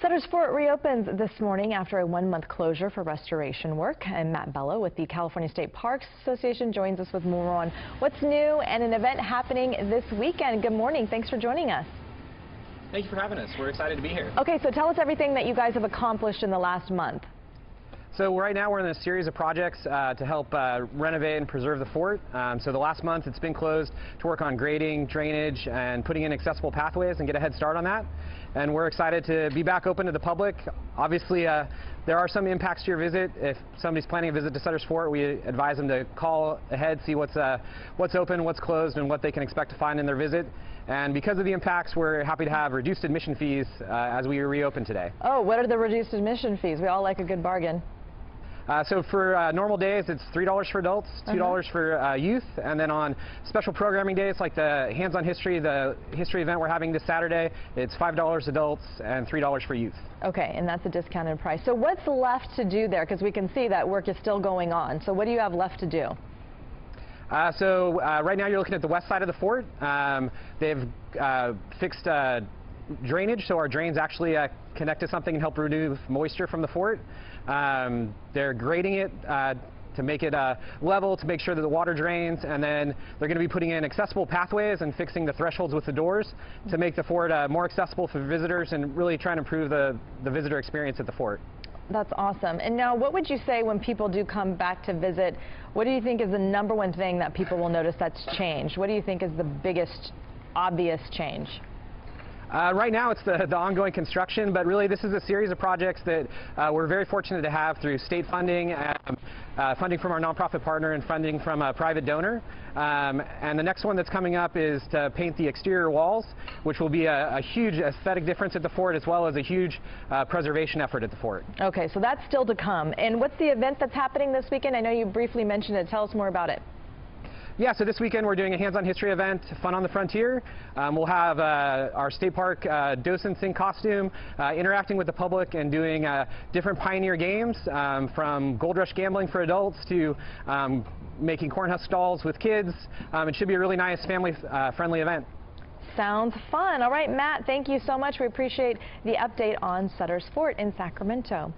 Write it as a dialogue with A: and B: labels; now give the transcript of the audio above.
A: Sutter's Fort reopens this morning after a one-month closure for restoration work. And Matt Bello with the California State Parks Association joins us with more on what's new and an event happening this weekend. Good morning. Thanks for joining us.
B: Thank you for having us. We're excited to be here.
A: Okay, so tell us everything that you guys have accomplished in the last month.
B: So right now we're in a series of projects uh, to help uh, renovate and preserve the fort. Um, so the last month it's been closed to work on grading, drainage, and putting in accessible pathways and get a head start on that. And we're excited to be back open to the public. Obviously, uh, there are some impacts to your visit. If somebody's planning a visit to Sutter's Fort, we advise them to call ahead, see what's, uh, what's open, what's closed, and what they can expect to find in their visit. And because of the impacts, we're happy to have reduced admission fees uh, as we reopen today.
A: Oh, what are the reduced admission fees? We all like a good bargain.
B: Uh, so for uh, normal days, it's $3 for adults, $2 uh -huh. for uh, youth, and then on special programming days like the Hands-on History, the history event we're having this Saturday, it's $5 adults and $3 for youth.
A: Okay, and that's a discounted price. So what's left to do there? Because we can see that work is still going on. So what do you have left to do?
B: Uh, so uh, right now you're looking at the west side of the fort. Um, they've uh, fixed uh, drainage, so our drains actually uh, connect to something and help remove moisture from the fort. Um, they're grading it uh, to make it uh, level, to make sure that the water drains, and then they're going to be putting in accessible pathways and fixing the thresholds with the doors to make the fort uh, more accessible for visitors and really trying to improve the, the visitor experience at the fort.
A: That's awesome. And now, what would you say when people do come back to visit? What do you think is the number one thing that people will notice that's changed? What do you think is the biggest obvious change?
B: Uh, right now it's the, the ongoing construction, but really this is a series of projects that uh, we're very fortunate to have through state funding, um, uh, funding from our nonprofit partner and funding from a private donor. Um, and the next one that's coming up is to paint the exterior walls, which will be a, a huge aesthetic difference at the fort as well as a huge uh, preservation effort at the fort.
A: Okay, so that's still to come. And what's the event that's happening this weekend? I know you briefly mentioned it. Tell us more about it.
B: Yeah, so this weekend we're doing a hands-on history event, Fun on the Frontier. Um, we'll have uh, our state park uh, docents in costume uh, interacting with the public and doing uh, different pioneer games um, from gold rush gambling for adults to um, making cornhusk stalls with kids. Um, it should be a really nice family-friendly uh, event.
A: Sounds fun. All right, Matt, thank you so much. We appreciate the update on Sutter's Fort in Sacramento.